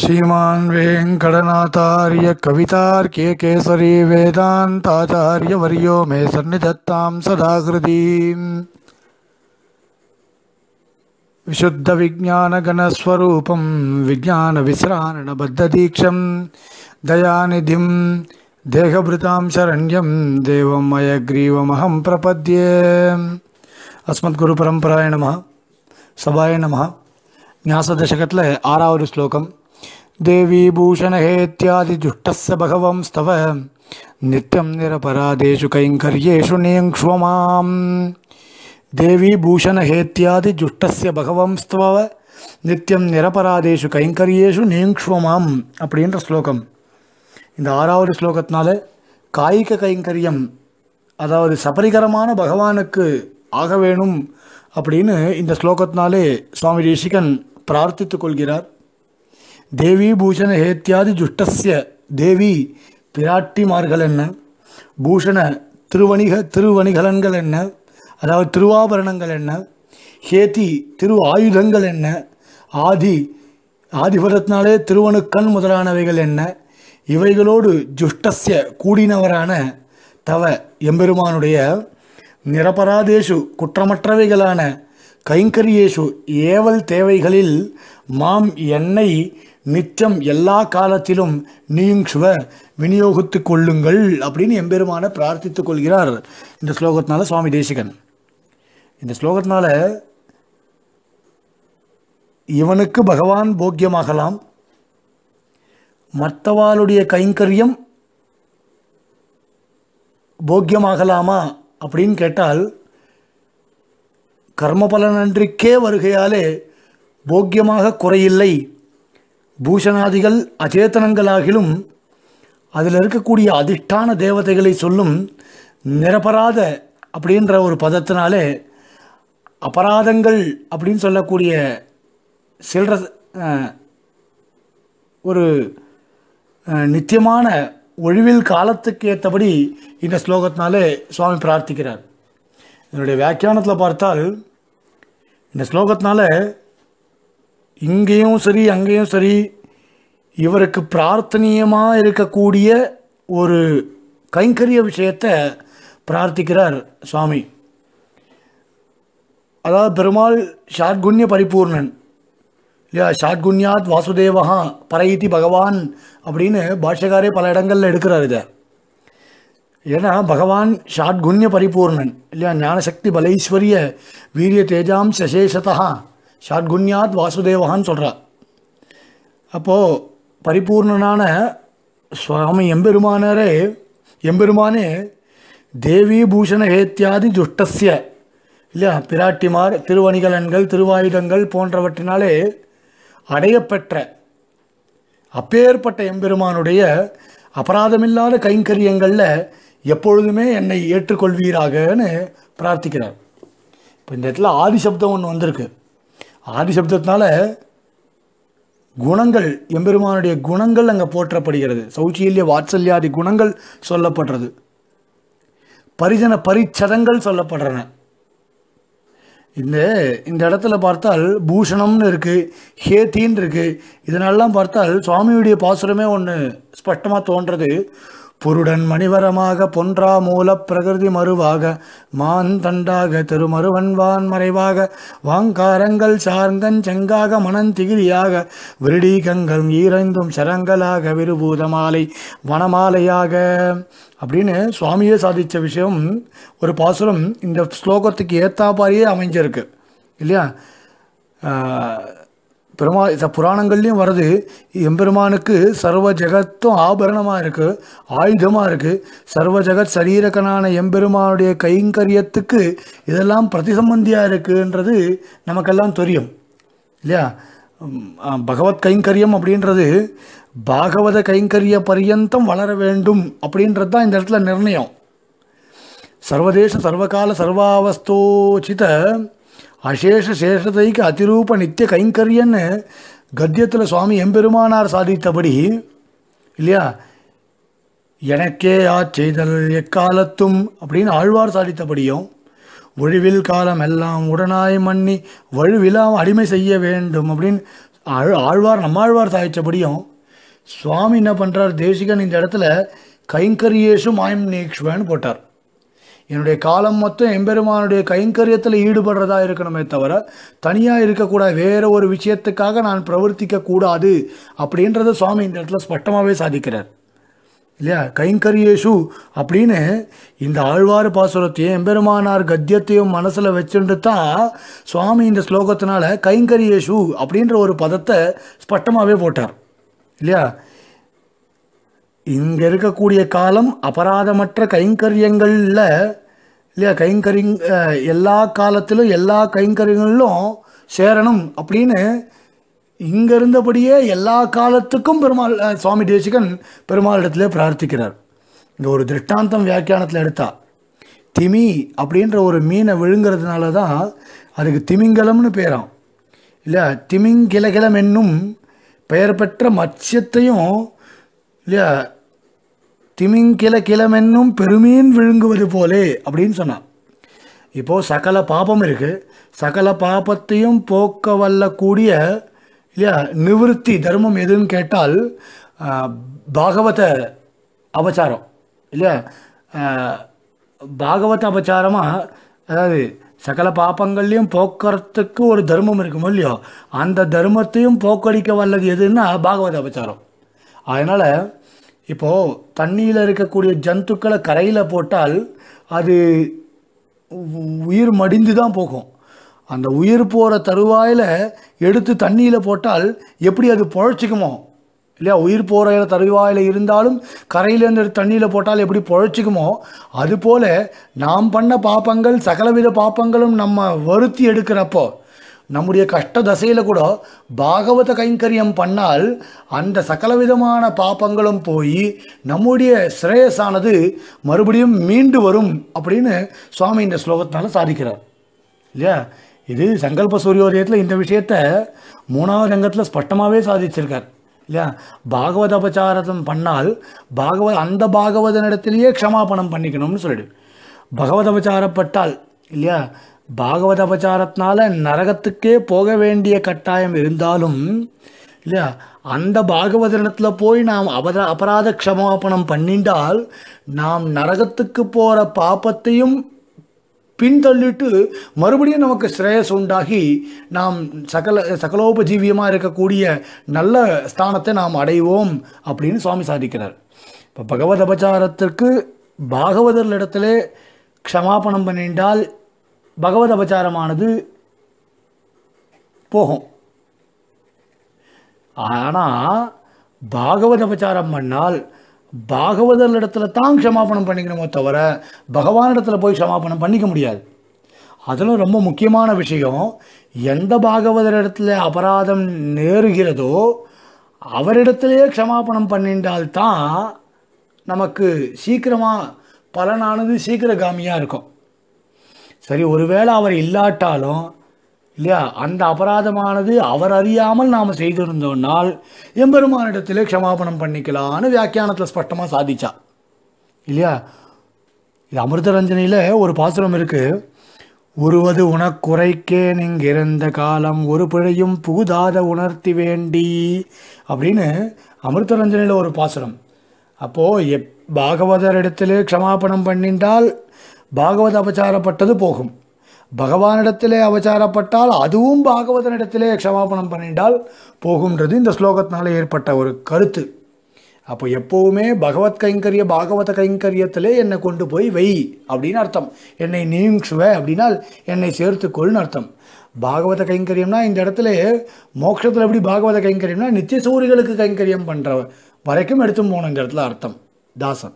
श्रीमान् वेङ्कटनाथार्य कवितार्के केसरी वेदान्ताचार्यवर्यो मे सन्निधत्तां सदाकृतिम् विशुद्धविज्ञानगणस्वरूपं विज्ञानविसराणबद्धदीक्षं दयानिधिं देहभृतां शरण्यं देवं मयग्रीवमहं प्रपद्ये अस्मद्गुरुपरम्पराय नम, सभाय नम। न्यासदशकत्ले आरावरु श्लोकम्। தேவி பூஷணஹேத்யாதிஜுஷ்டஸ்ய பகவம் ஸ்தவ நித்யம் நிரபராதேஷு கைங்கர்யேஷு நேங்க்ஷ்வமாம் தேவி பூஷணஹேத்யாதிஜுஷ்டஸ்ய பகவம் ஸ்தவ நித்யம் நிரபராதேஷு கைங்கரியேஷு நேங்க்ஷ்வமாம் அப்படின்ற ஸ்லோகம். இந்த ஆறாவது ஸ்லோகத்தினால காய்க கைங்கரியம் அதாவது சபரிகரமான பகவானுக்கு ஆக வேணும் அப்படின்னு இந்த ஸ்லோகத்தினாலே சுவாமி ரிஷிகன் பிரார்த்தித்துக் கொள்கிறார். தேவி பூஷண ஹேத்தியாதி துஷ்டசிய தேவி பிராட்டிமார்கள் என்ன பூஷண திருவணிக திருவணிகலன்கள் என்ன அதாவது திருவாபரணங்கள் என்ன ஹேதி திரு ஆயுதங்கள் என்ன ஆதி ஆதிபதத்தினாலே திருவணுக்கண் முதலானவைகள் என்ன இவைகளோடு ஜுஷ்டஸ்ய கூடினவரான தவ எம்பெருமானுடைய நிரபராதேஷு குற்றமற்றவைகளான கைங்கரியேஷு ஏவல் தேவைகளில் மாம் என்னை நித்தியம் எல்லா காலத்திலும் நீயும் சிவ விநியோகித்துக் கொள்ளுங்கள் அப்படின்னு எம்பெருமான பிரார்த்தித்துக் கொள்கிறார் இந்த ஸ்லோகத்தினால சுவாமி தேசிகன். இந்த ஸ்லோகத்தினால இவனுக்கு பகவான் போக்கியமாகலாம். மற்றவாளுடைய கைங்கரியம் போக்கியமாகலாமா அப்படின்னு கேட்டால் கர்மபலனன்றிக்கே வருகையாலே போக்கியமாக குறையில்லை. பூஷணாதிகள் அச்சேதனங்களாகிலும் அதில் இருக்கக்கூடிய அதிஷ்டான தேவதைகளை சொல்லும் நிரபராத அப்படின்ற ஒரு பதத்தினாலே அபராதங்கள் அப்படின்னு சொல்லக்கூடிய சில்ற ஒரு நித்தியமான ஒழிவில் காலத்துக்கு ஏற்றபடி இந்த ஸ்லோகத்தினாலே சுவாமி பிரார்த்திக்கிறார். என்னுடைய வியாக்கியானத்தில் பார்த்தால் இந்த ஸ்லோகத்தினால இங்கேயும் சரி அங்கேயும் சரி இவருக்கு பிரார்த்தனீயமாக இருக்கக்கூடிய ஒரு கைங்கரிய விஷயத்தை பிரார்த்திக்கிறார் சுவாமி. அதாவது பெருமாள் ஷாட்குண்ய பரிபூர்ணன். இல்லையா? ஷாட்குண்யாத் வாசுதேவஹா பரையித்தி பகவான் அப்படின்னு பாஷ்யக்காரே பல இடங்களில் எடுக்கிறார் இதை. ஏன்னா பகவான் ஷாட்குண்ய பரிபூர்ணன். இல்லையா? ஞானசக்தி பலைஸ்வரிய வீரிய தேஜாம் சசேஷதா ஷாட்குன்யாத் வாசுதேவகான்னு சொல்கிறார் அப்போது பரிபூர்ணனான சுவாமி எம்பெருமானரே எம்பெருமானே தேவி பூஷண ஹேத்தியாதி ஜுஷ்டஸ்ய இல்லையா? பிராட்டிமார் திருவணிகலன்கள் திருவாயுதங்கள் போன்றவற்றினாலே அடையப்பெற்ற அப்பேற்பட்ட எம்பெருமானுடைய அபராதமில்லாத கைங்கரியங்களில் எப்பொழுதுமே என்னை ஏற்றுக்கொள்வீராகன்னு பிரார்த்திக்கிறார். இப்போ இந்த இடத்துல ஆதிசப்தம் ஒன்று வந்திருக்கு. ஆதி சப்தத்தினால குணங்கள் எம்பெருமானுடைய குணங்கள் அங்கே போற்றப்படுகிறது. சௌச்சீல்ய வாத்சல்யாதி குணங்கள் சொல்லப்படுறது. பரிஜன பரிச்சதங்கள் சொல்லப்படுறன. இந்த இந்த இடத்துல பார்த்தால் பூஷணம்னு இருக்குது ஹேத்தின்னு இருக்குது இதனாலலாம் பார்த்தால் சுவாமியுடைய பாசுரமே ஒன்று ஸ்பஷ்டமாக தோன்றது. புருடன் மணிவரமாக பொன்றா மூலப் பிரகிருதி மறுவாக மான் தண்டாக திருமருவன்வான் மறைவாக வாங்காரங்கள் சார்ந்தன் செங்காக மனந்திகிரியாக விருடீகங்கள் ஈரைந்தும் சரங்களாக விருபூத மாலை வனமாலையாக. அப்படின்னு சுவாமியே சாதித்த விஷயம் ஒரு பாசுரம் இந்த ஸ்லோகத்துக்கு ஏத்தாப்பாரியே அமைஞ்சிருக்கு. இல்லையா? பெருமா இந்த புராணங்கள்லேயும் வருது. எம்பெருமானுக்கு சர்வ ஜெகத்தும் ஆபரணமாக இருக்குது ஆயுதமாக இருக்குது சர்வ ஜெகத் சரீரகனான எம்பெருமானுடைய கைங்கரியத்துக்கு இதெல்லாம் பிரதிசம்பந்தியாக இருக்குன்றது நமக்கெல்லாம் தெரியும். இல்லையா? பகவத் கைங்கரியம் அப்படின்றது பாகவத கைங்கரிய பரியந்தம் வளர வேண்டும் அப்படின்றது தான் இந்த இடத்துல நிர்ணயம். சர்வதேச சர்வகால சர்வாவஸ்தோச்சித அசேஷ சேஷதைக்கு அதிரூப நித்திய கைங்கரியன்னு கத்தியத்தில் சுவாமி எம்பெருமானார் சாதித்தபடி இல்லையா? எனக்கே ஆச்செய்தல் எக்காலத்தும் அப்படின்னு ஆழ்வார் சாதித்தபடியும் ஒழிவில் காலம் எல்லாம் உடனாய் மன்னி வழுவிலாம் அடிமை செய்ய வேண்டும் அப்படின்னு ஆழ் ஆழ்வார் நம்மாழ்வார் சாதித்தபடியும் சுவாமி என்ன பண்ணுறார் தேசிகன் இந்த இடத்துல கைங்கரியேஷு மாயம் நீக்ஷ்வன்னு போட்டார். என்னுடைய காலம் மொத்தம் எம்பெருமானுடைய கைங்கரியத்தில் ஈடுபடுறதா இருக்கணுமே தவிர தனியாக இருக்கக்கூடாது. வேறு ஒரு விஷயத்துக்காக நான் பிரவர்த்திக்க கூடாது அப்படின்றத சுவாமி இந்த இடத்துல ஸ்பஷ்டமாகவே சாதிக்கிறார். இல்லையா? கைங்கரியேஷு அப்படின்னு இந்த ஆழ்வார் பாசுரத்தையும் எம்பெருமானார் கத்தியத்தையும் மனசில் வச்சுட்டு தான் சுவாமி இந்த ஸ்லோகத்தினால கைங்கரியேஷு அப்படின்ற ஒரு பதத்தை ஸ்பஷ்டமாகவே போட்டார். இல்லையா? இங்கே இருக்கக்கூடிய காலம் அபராதமற்ற கைங்கரியங்களில் இல்லையா? கைங்கரி எல்லா காலத்திலும் எல்லா கைங்கரியங்களிலும் சேரணும் அப்படின்னு இங்கே இருந்தபடியே எல்லா காலத்துக்கும் பெருமாள் சுவாமி தேசிகன் பெருமாளிடத்திலே பிரார்த்திக்கிறார். இந்த ஒரு திருஷ்டாந்தம் வியாக்கியானத்தில் எடுத்தா. திமி அப்படின்ற ஒரு மீனை விழுங்கிறதுனால தான் அதுக்கு திமிங்கலம்னு பேராம். இல்லை திமிங்கிலகிலம் என்னும் பெயர் பெற்ற மத்சியத்தையும் இல்லையா? திமிங்கில கிளமென்னும் பெருமீன் விழுங்குவது போலே அப்படின்னு சொன்னான் இப்போது சகல பாபம் இருக்குது சகல பாபத்தையும் போக்க வல்லக்கூடிய இல்லையா நிவிருத்தி தர்மம் எதுன்னு கேட்டால் பாகவத அபச்சாரம் இல்லையா? பாகவத அபச்சாரமாக அதாவது சகல பாப்பங்கள்லையும் போக்குறதுக்கு ஒரு தர்மம் இருக்குமோ இல்லையோ அந்த தர்மத்தையும் போக்கடிக்க வல்லது எதுன்னா பாகவத அபச்சாரம். அதனால் இப்போது தண்ணியில் இருக்கக்கூடிய ஜந்துக்களை கரையில் போட்டால் அது உ- உயிர் மடிந்து தான் போகும். அந்த உயிர் போகிற தருவாயில் எடுத்து தண்ணியில் போட்டால் எப்படி அது பொழைச்சிக்குமோ? இல்லையா? உயிர் போகிற தருவாயில் இருந்தாலும் கரையிலேருந்து தண்ணியில் போட்டால் எப்படி பொழைச்சிக்குமோ? அதுபோல் நாம் பண்ண பாப்பங்கள் சகலவித பாப்பங்களும் நம்ம வருத்தி எடுக்கிறப்போ நம்முடைய கஷ்ட தசையில் கூட பாகவத கைங்கரியம் பண்ணால் அந்த சகலவிதமான பாப்பங்களும் போய் நம்முடைய ஸ்ரேயஸானது மறுபடியும் மீண்டு வரும் அப்படின்னு சுவாமி இந்த ஸ்லோகத்தினால சாதிக்கிறார். இல்லையா? இது சங்கல்ப சூரியோதயத்தில் இந்த விஷயத்த மூணாவது ரங்கத்தில் ஸ்பஷ்டமாகவே சாதிச்சிருக்கார். இல்லையா? பாகவத அபச்சாரம் பண்ணால் பாகவத அந்த பாகவதனிடத்திலேயே க்ஷமாபணம் பண்ணிக்கணும்னு சொல்லிடு. பகவத அபச்சாரப்பட்டால் இல்லையா? பாகவத அபச்சாரத்தினால நரகத்துக்கே போக வேண்டிய கட்டாயம் இருந்தாலும் இல்லையா? அந்த பாகவதனிடத்தில் போய் நாம் அபத அபராத க்ஷமாபணம் பண்ணிட்டால் நாம் நரகத்துக்கு போகிற பாப்பத்தையும் பின்தள்ளிட்டு மறுபடியும் நமக்கு ஸ்ரேயஸ் உண்டாகி நாம் சகல சகலோபஜீவியமாக இருக்கக்கூடிய நல்ல ஸ்தானத்தை நாம் அடைவோம் அப்படின்னு சுவாமி சாதிக்கிறார். இப்போ பகவத் அபச்சாரத்திற்கு பாகவதர்களிடத்திலே க்ஷமாபணம் பண்ணிட்டால் பகவத அபச்சாரமானது போகும். ஆனால் பாகவத அபச்சாரம் பண்ணால் பாகவதர் இடத்துல தான் க்ஷமாபணம் பண்ணிக்கணுமோ தவிர பகவானிடத்துல போய் க்ஷமாபணம் பண்ணிக்க முடியாது. அதிலும் ரொம்ப முக்கியமான விஷயம் எந்த பாகவதர் இடத்துல அபராதம் நேருகிறதோ அவரிடத்திலேயே க்ஷமாபணம் பண்ணிட்டால்தான் நமக்கு சீக்கிரமாக பலனானது சீக்கிரகாமியாக இருக்கும். சரி ஒருவேளை அவர் இல்லாட்டாலும் இல்லையா அந்த அபராதமானது அவர் அறியாமல் நாம் செய்திருந்தோம்னால் எம்பெருமானிடத்திலே க்ஷமாபணம் பண்ணிக்கலான்னு வியாக்கியானத்தில் ஸ்பஷ்டமாக சாதிச்சா. இல்லையா? இது அமிர்தரஞ்சனியில் ஒரு பாசுரம் இருக்கு. உருவது உனக்குறைக்கே இங்கிருந்த காலம் ஒரு பிழையும் புகுதாத உணர்த்தி வேண்டி அப்படின்னு அமிர்தரஞ்சனியில் ஒரு பாசுரம். அப்போது எப் பாகவதரிடத்திலே க்ஷமாபணம் பண்ணின்றால் பாகவத அபச்சாரப்பட்டது போகும். பகவானிடத்திலே அவச்சாரப்பட்டால் அதுவும் பாகவதனிடத்திலே க்ஷமாபணம் பண்ணிட்டால் போகும்ன்றது இந்த ஸ்லோகத்தினால ஏற்பட்ட ஒரு கருத்து. அப்போ எப்போவுமே பகவத் கைங்கரிய பாகவத கைங்கரியத்திலே என்னை கொண்டு போய் வை அப்படின்னு அர்த்தம். என்னை நீங்குவ அப்படின்னால் என்னை சேர்த்துக்கொள்னு அர்த்தம். பாகவத கைங்கரியம்னா இந்த இடத்துல மோட்சத்தில் எப்படி பாகவத கைங்கரியம்னா நித்திய சூரிகளுக்கு கைங்கரியம் பண்ணுற வரைக்கும் எடுத்து போகணும் இந்த இடத்துல அர்த்தம். தாசன்.